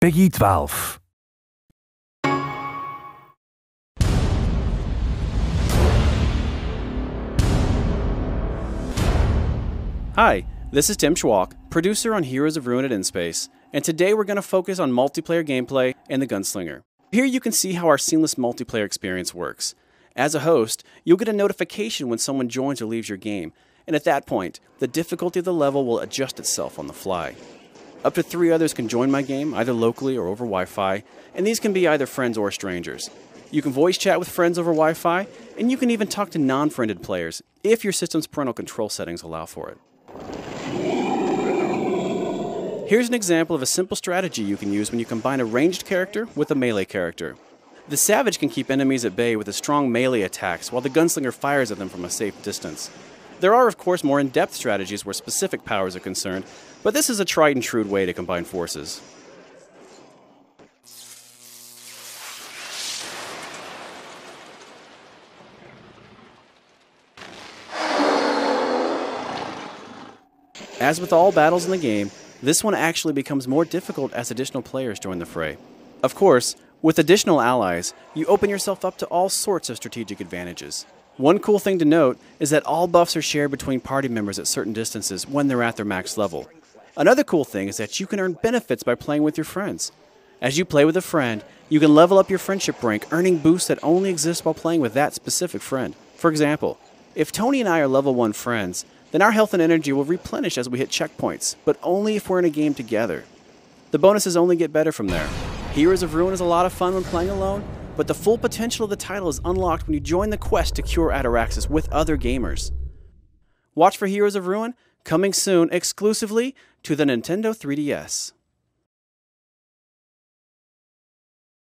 PEGI 12. Hi, this is Tim Schwalk, producer on Heroes of Ruin at n-Space, and today we're going to focus on multiplayer gameplay and the Gunslinger. Here you can see how our seamless multiplayer experience works. As a host, you'll get a notification when someone joins or leaves your game, and at that point, the difficulty of the level will adjust itself on the fly. Up to three others can join my game, either locally or over Wi Fi, and these can be either friends or strangers. You can voice chat with friends over Wi Fi, and you can even talk to non friended players if your system's parental control settings allow for it. Here's an example of a simple strategy you can use when you combine a ranged character with a melee character. The Savage can keep enemies at bay with a strong melee attacks, while the Gunslinger fires at them from a safe distance. There are, of course, more in depth strategies where specific powers are concerned, but this is a tried and true way to combine forces. As with all battles in the game, this one actually becomes more difficult as additional players join the fray. Of course, with additional allies, you open yourself up to all sorts of strategic advantages. One cool thing to note is that all buffs are shared between party members at certain distances when they're at their max level. Another cool thing is that you can earn benefits by playing with your friends. As you play with a friend, you can level up your friendship rank, earning boosts that only exist while playing with that specific friend. For example, if Tony and I are level 1 friends, then our health and energy will replenish as we hit checkpoints, but only if we're in a game together. The bonuses only get better from there. Heroes of Ruin is a lot of fun when playing alone, but the full potential of the title is unlocked when you join the quest to cure Ataraxis with other gamers. Watch for Heroes of Ruin coming soon exclusively to the Nintendo 3DS.